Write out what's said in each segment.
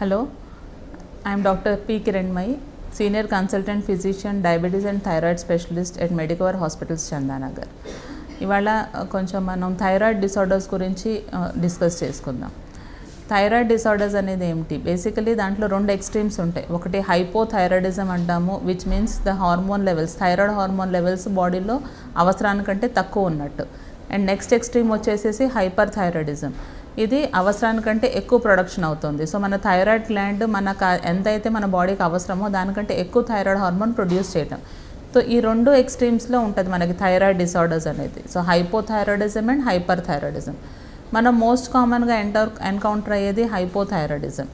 Hello I'm doctor P P. Senior consultant physician Physician, and thyroid specialist Specialist at hospitals Chandanagar ఇవాళ uh, కొంచెం మనం thyroid disorders గురించి uh, discuss చేసుకుందాం. Thyroid disorders అనేది ఏమిటి? Basically దాంట్లో రెండు ఎక్స్ట్రీమ్స్ ఉంటాయి. ఒకటి హైపోథైరాయిడిజం అంటాము which means the hormone levels thyroid hormone levels బాడీలో అవసరానికంటే తక్కువ ఉన్నట్టు. అండ్ నెక్స్ట్ ఎక్స్ట్రీమ్ వచ్చేసేసి హైపర్ థైరాయిడిజం ఇది అవసరానికంటే ఎక్కువ ప్రొడక్షన్ అవుతుంది. సో మన థైరాయిడ్ గ్లాండ్ మనకు ఎంతైతే మన బాడీకి అవసరమో దానికంటే ఎక్కువ థైరాయిడ్ హార్మోన్ ప్రొడ్యూస్ చేయటం. సో ఈ రెండు ఎక్స్ట్రీమ్స్లో ఉంటుంది మనకి థైరాయిడ్ డిసార్డర్స్ అనేది. So hypothyroidism and hyper thyroidism మనం మోస్ట్ కామన్గా ఎంటర్ ఎన్కౌంటర్ అయ్యేది హైపోథైరాయిడిజం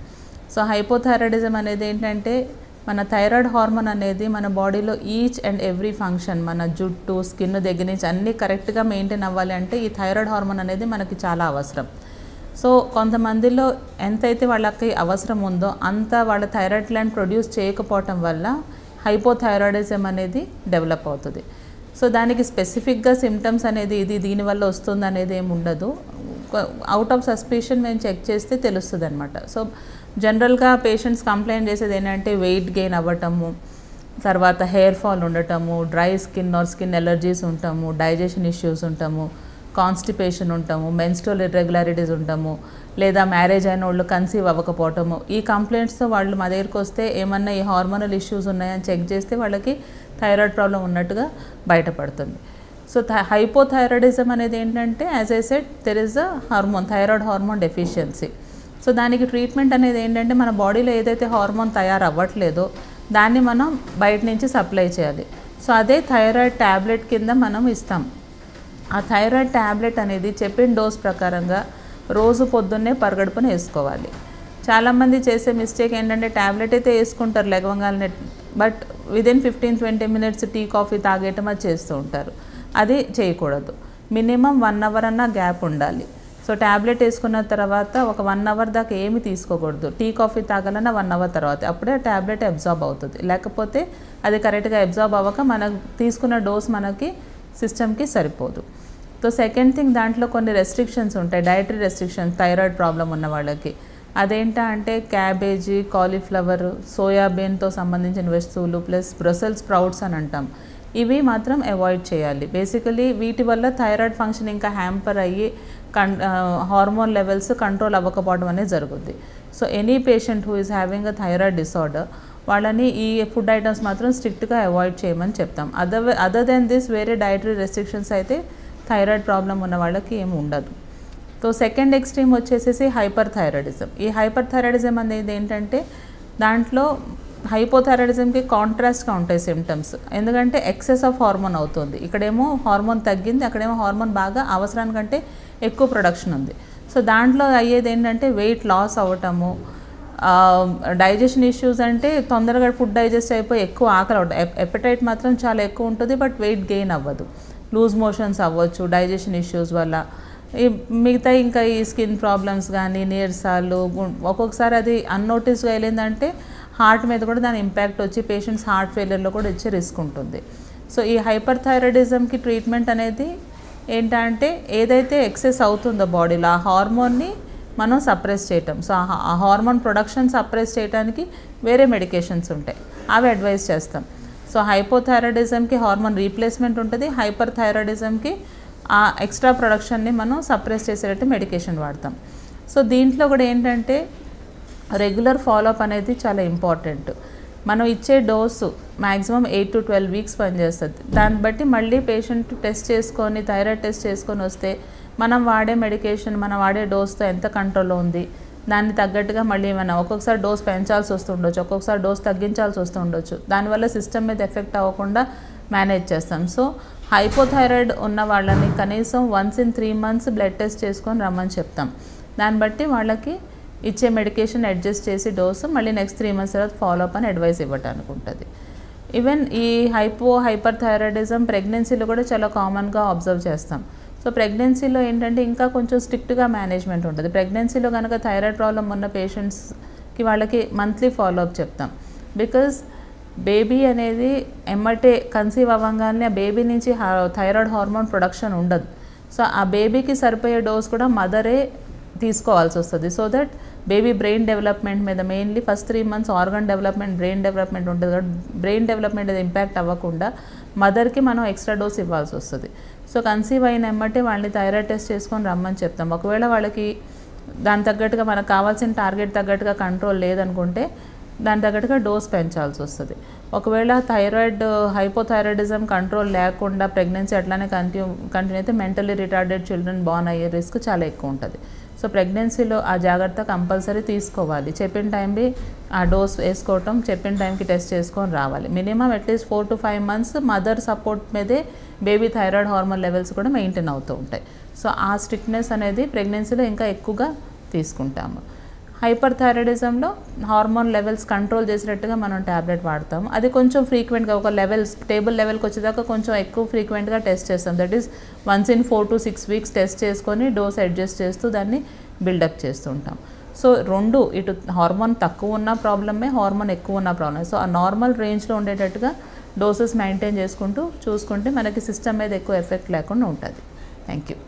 సో హైపోథైరాయిడిజం అనేది ఏంటంటే మన థైరాయిడ్ హార్మోన్ అనేది మన బాడీలో ఈచ్ అండ్ ఎవ్రీ ఫంక్షన్ మన జుట్టు స్కిన్ దగ్గర నుంచి అన్నీ కరెక్ట్గా మెయింటైన్ అవ్వాలి అంటే ఈ థైరాయిడ్ హార్మోన్ అనేది మనకి చాలా అవసరం. సో కొంతమందిలో ఎంతైతే వాళ్ళకి అవసరం ఉందో అంత వాళ్ళ థైరాయిడ్ గ్లాండ్ ప్రొడ్యూస్ చేయకపోవటం వల్ల హైపోథైరాయిడిజం అనేది డెవలప్ అవుతుంది. సో దానికి స్పెసిఫిక్గా సిమ్టమ్స్ అనేది ఇది దీనివల్ల వస్తుంది అనేది ఏమి ఉండదు. అవుట్ ఆఫ్ సస్పిషన్ మేము చెక్ చేస్తే తెలుస్తుంది అనమాట సో జనరల్గా పేషెంట్స్ కంప్లైంట్ చేసేది ఏంటంటే వెయిట్ గెయిన్ అవ్వటము తర్వాత హెయిర్ ఫాల్ ఉండటము dry skin or skin allergies ఉంటాము డైజెషన్ ఇష్యూస్ ఉంటాము కాన్స్టిపేషన్ ఉంటాము మెన్స్ట్రల్ ఇర్రెగ్యులారిటీస్ ఉంటాము లేదా మ్యారేజ్ అయిన వాళ్ళు కన్సీవ్ అవ్వకపోవటము. ఈ కంప్లైంట్స్తో వాళ్ళు మా దగ్గరికి వస్తే ఏమన్నా ఈ హార్మోనల్ ఇష్యూస్ ఉన్నాయని చెక్ చేస్తే వాళ్ళకి థైరాయిడ్ ప్రాబ్లం ఉన్నట్టుగా బయటపడుతుంది. సో హైపోథైరాయిడిజం అనేది ఏంటంటే as I said there is a hormone thyroid hormone deficiency so దానికి ట్రీట్మెంట్ అనేది ఏంటంటే మన బాడీలో ఏదైతే హార్మోన్ తయారు అవ్వట్లేదో దాన్ని మనం బయట నుంచి సప్లై చేయాలి. సో అదే థైరాయిడ్ ట్యాబ్లెట్ కింద మనం ఇస్తాం. ఆ థైరాయిడ్ ట్యాబ్లెట్ అనేది చెప్పిన డోస్ ప్రకారంగా రోజు పొద్దున్నే పరగడుపున వేసుకోవాలి. చాలామంది చేసే మిస్టేక్ ఏంటంటే ట్యాబ్లెట్ అయితే వేసుకుంటారు లెగవంగానే but within fifteen twenty minutes tea coffee తాగేయటం అది చేస్తూ ఉంటారు. అది చేయకూడదు. మినిమం వన్ అవర్ అన్న గ్యాప్ ఉండాలి. సో ట్యాబ్లెట్ వేసుకున్న తర్వాత ఒక వన్ అవర్ దాకా ఏమి తీసుకోకూడదు. టీ కాఫీ తాగాలన్నా వన్ అవర్ తర్వాత అప్పుడే ట్యాబ్లెట్ అబ్జార్బ్ అవుతుంది. లేకపోతే అది కరెక్ట్గా అబ్జార్బ్ అవ్వక మనకు తీసుకున్న డోస్ మనకి సిస్టమ్కి సరిపోదు. సో సెకండ్ థింగ్ దాంట్లో కొన్ని రెస్ట్రిక్షన్స్ ఉంటాయి. డైటరీ రెస్ట్రిక్షన్స్ థైరాయిడ్ ప్రాబ్లం ఉన్న వాళ్ళకి. అదేంటా అంటే క్యాబేజీ కాలీఫ్లవర్ సోయాబీన్తో సంబంధించిన వస్తువులు ప్లస్ బ్రసెల్ స్ప్రౌట్స్ అని అంటాం. ఇవి మాత్రం అవాయిడ్ చేయాలి. బేసికలీ వీటి వల్ల థైరాయిడ్ ఫంక్షన్ ఇంకా హ్యాంపర్ అయ్యి కన్ హార్మోన్ లెవెల్స్ కంట్రోల్ అవ్వకపోవడం అనేది జరుగుద్ది. So any patient who is having a thyroid disorder వాళ్ళని ఈ ఫుడ్ ఐటమ్స్ మాత్రం స్ట్రిక్ట్గా అవాయిడ్ చేయమని చెప్తాం. అదర్ అదర్ దెన్ దిస్ వేరే డైటరీ రెస్ట్రిక్షన్స్ అయితే థైరాయిడ్ ప్రాబ్లం ఉన్న వాళ్ళకి ఏమి ఉండదు. సో సెకండ్ ఎక్స్ట్రీమ్ వచ్చేసేసి హైపర్ థైరాయిడిజం ఈ హైపర్ థైరాయిడిజం అనేది ఏంటంటే దాంట్లో హైపోథైరాయిడిజంకి కాంట్రాస్ట్గా ఉంటాయి సిమ్టమ్స్ ఎందుకంటే ఎక్సెస్ ఆఫ్ హార్మోన్ అవుతుంది. ఇక్కడేమో హార్మోన్ తగ్గింది అక్కడేమో హార్మోన్ బాగా అవసరానికంటే ఎక్కువ ప్రొడక్షన్ ఉంది. సో దాంట్లో అయ్యేది ఏంటంటే వెయిట్ లాస్ అవ్వటము డైజెషన్ ఇష్యూస్ అంటే తొందరగా ఫుడ్ డైజెస్ట్ అయిపోయి ఎక్కువ ఆకలి అవుతుంది ఎపటైట్ మాత్రం చాలా ఎక్కువ ఉంటుంది బట్ వెయిట్ గెయిన్ అవ్వదు. లూజ్ మోషన్స్ అవ్వచ్చు డైజెషన్ ఇష్యూస్ వల్ల. ఈ మిగతా ఇంకా ఈ స్కిన్ ప్రాబ్లమ్స్ కానీ నీరసాలు ఒక్కొక్కసారి అది అన్నోటీస్గా వెళ్ళిందంటే హార్ట్ మీద కూడా దాని ఇంపాక్ట్ వచ్చి పేషెంట్స్ హార్ట్ ఫెయిలియర్లో కూడా వచ్చే రిస్క్ ఉంటుంది. సో ఈ హైపర్ థైరాయిడిజంకి ట్రీట్మెంట్ అనేది ఏంటంటే ఏదైతే ఎక్సెస్ అవుతుందో బాడీలో ఆ హార్మోన్ని మనం సప్రెస్ చేయటం. సో ఆ ఆ హార్మోన్ ప్రొడక్షన్ సప్రెస్ చేయడానికి వేరే మెడికేషన్స్ ఉంటాయి. అవి అడ్వైస్ చేస్తాం. సో హైపోథైరాయిడిజంకి హార్మోన్ రీప్లేస్మెంట్ ఉంటుంది. హైపర్ థైరాయిడిజంకి ఆ ఎక్స్ట్రా ప్రొడక్షన్ని మనం సప్రెస్ చేసేటట్టు మెడికేషన్ వాడతాం. సో దీంట్లో కూడా ఏంటంటే రెగ్యులర్ ఫాలోఅప్ అనేది చాలా ఇంపార్టెంట్. మనం ఇచ్చే dose maximum eight to twelve weeks పనిచేస్తుంది. దాన్ని బట్టి మళ్ళీ పేషెంట్ టెస్ట్ చేసుకొని థైరాయిడ్ టెస్ట్ చేసుకొని వస్తే మనం వాడే మెడికేషన్ మనం వాడే డోస్తో ఎంత కంట్రోల్లో ఉంది? దాన్ని తగ్గట్టుగా మళ్ళీ ఏమైనా ఒక్కొక్కసారి డోస్ పెంచాల్సి వస్తుండొచ్చు ఒక్కొక్కసారి డోస్ తగ్గించాల్సి వస్తుండొచ్చు. దానివల్ల సిస్టమ్ మీద ఎఫెక్ట్ అవ్వకుండా మేనేజ్ చేస్తాం. సో హైపోథైరాయిడ్ ఉన్న వాళ్ళని కనీసం once in three months blood test చేసుకొని రమ్మని చెప్తాం. దాన్ని బట్టి వాళ్ళకి ఇచ్చే మెడికేషన్ అడ్జస్ట్ చేసి డోసు మళ్ళీ నెక్స్ట్ త్రీ మంత్స్ తర్వాత ఫాలోఅప్ అని అడ్వైస్ ఇవ్వటానికి ఉంటుంది ఈవెన్ ఈ హైపో హైపర్ థైరాయిడిజం ప్రెగ్నెన్సీలో కూడా చాలా కామన్గా అబ్జర్వ్ చేస్తాం. సో ప్రెగ్నెన్సీలో ఏంటంటే ఇంకా కొంచెం స్ట్రిక్ట్గా మేనేజ్మెంట్ ఉంటుంది. ప్రెగ్నెన్సీలో కనుక థైరాయిడ్ ప్రాబ్లం ఉన్న పేషెంట్స్కి వాళ్ళకి మంత్లీ ఫాలోఅప్ చెప్తాం. బికాజ్ బేబీ అనేది ఎమ్మటే కన్సీవ్ అవ్వగానే ఆ బేబీ నుంచి థైరాయిడ్ హార్మోన్ ప్రొడక్షన్ ఉండదు. సో ఆ బేబీకి సరిపోయే డోస్ కూడా మదరే తీసుకోవాల్సి వస్తుంది. So that baby brain development మీద mainly first three months organ development brain development ఉంటుంది కాబట్టి బ్రెయిన్ డెవలప్మెంట్ ఇంపాక్ట్ అవ్వకుండా మదర్కి మనం ఎక్స్ట్రా డోస్ ఇవ్వాల్సి వస్తుంది. సో కన్సీవ్ అయిన ఎమ్మటే వాళ్ళని థైరాయిడ్ టెస్ట్ చేసుకొని రమ్మని చెప్తాం. ఒకవేళ వాళ్ళకి దాని తగ్గట్టుగా మనకు కావాల్సిన టార్గెట్ తగ్గట్టుగా కంట్రోల్ లేదనుకుంటే దాని తగ్గట్టుగా డోస్ పెంచాల్సి వస్తుంది. ఒకవేళ థైరాయిడ్ హైపోథైరాయిడిజం కంట్రోల్ లేకుండా ప్రెగ్నెన్సీ అట్లానే కంటిన్యూ కంటిన్యూ అయితే మెంటలీ రిటార్డెడ్ చిల్డ్రన్ బాన్ అయ్యే రిస్క్ చాలా ఎక్కువ ఉంటుంది. సో ప్రెగ్నెన్సీలో ఆ జాగ్రత్త కంపల్సరీ తీసుకోవాలి. చెప్పిన టైంకి ఆ డోస్ వేసుకోవటం చెప్పిన టైంకి టెస్ట్ చేసుకొని రావాలి. Minimum at least four to five months mother support మీదే బేబీ థైరాయిడ్ హార్మోన్ లెవెల్స్ కూడా మెయింటైన్ అవుతూ ఉంటాయి. సో ఆ స్ట్రిక్ట్నెస్ అనేది ప్రెగ్నెన్సీలో ఇంకా ఎక్కువగా తీసుకుంటాము. హైపర్ థైరాయిడిజంలో హార్మోన్ లెవెల్స్ కంట్రోల్ చేసినట్టుగా మనం ట్యాబ్లెట్ వాడతాం అది కొంచెం ఫ్రీక్వెంట్గా ఒక లెవెల్స్ టేబుల్ లెవెల్కి వచ్చేదాకా కొంచెం ఎక్కువ ఫ్రీక్వెంట్గా టెస్ట్ చేస్తాం. That is once in four to six weeks test చేసుకొని డోస్ అడ్జస్ట్ చేస్తూ దాన్ని బిల్డప్ చేస్తుంటాం సో రెండు ఇటు హార్మోన్ తక్కువ ఉన్న ప్రాబ్లమే హార్మోన్ ఎక్కువ ఉన్న ప్రాబ్లమే. సో ఆ నార్మల్ రేంజ్లో ఉండేటట్టుగా డోసెస్ మెయింటైన్ చేసుకుంటూ చూసుకుంటే మనకి సిస్టమ్ మీద ఎక్కువ ఎఫెక్ట్ లేకుండా ఉంటుంది. Thank you.